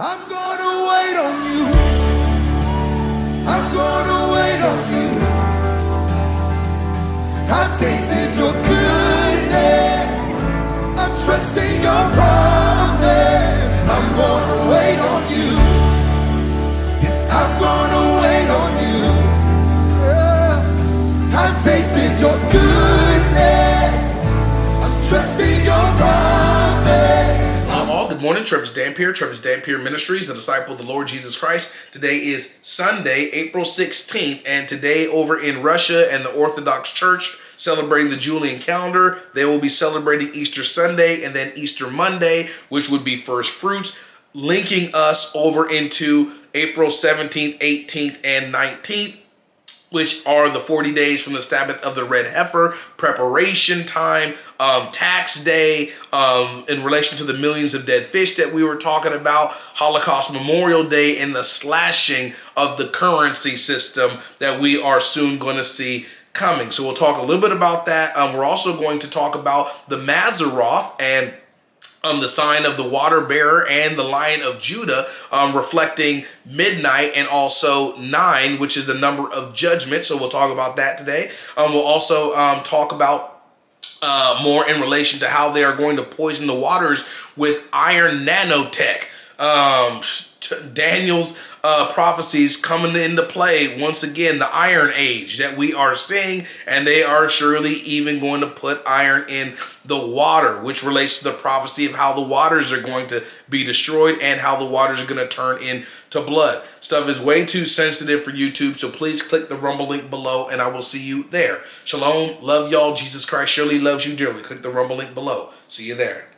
I'm gonna wait on you. I'm gonna wait on you. I've tasted your goodness. I'm trusting your promise. I'm gonna wait on you. Yes, I'm gonna wait on you. Yeah. I've tasted your goodness. Good morning, Trevis Dampier, Trevis Dampier Ministries, the disciple of the Lord Jesus Christ. Today is Sunday, April 16th, and today over in Russia and the Orthodox Church celebrating the Julian calendar, they will be celebrating Easter Sunday and then Easter Monday, which would be first fruits, linking us over into April 17th, 18th, and 19th which are the 40 days from the Sabbath of the Red Heifer, preparation time, um, tax day, um, in relation to the millions of dead fish that we were talking about, Holocaust Memorial Day, and the slashing of the currency system that we are soon going to see coming. So we'll talk a little bit about that. Um, we're also going to talk about the Mazzaroth and um, the sign of the water bearer and the lion of Judah, um, reflecting midnight and also nine, which is the number of judgment. So we'll talk about that today. Um, we'll also um, talk about uh, more in relation to how they are going to poison the waters with iron nanotech. Um, Daniel's uh, prophecies coming into play once again, the Iron Age that we are seeing, and they are surely even going to put iron in the water, which relates to the prophecy of how the waters are going to be destroyed and how the waters are going to turn into blood. Stuff is way too sensitive for YouTube, so please click the Rumble link below, and I will see you there. Shalom, love y'all. Jesus Christ surely loves you dearly. Click the Rumble link below. See you there.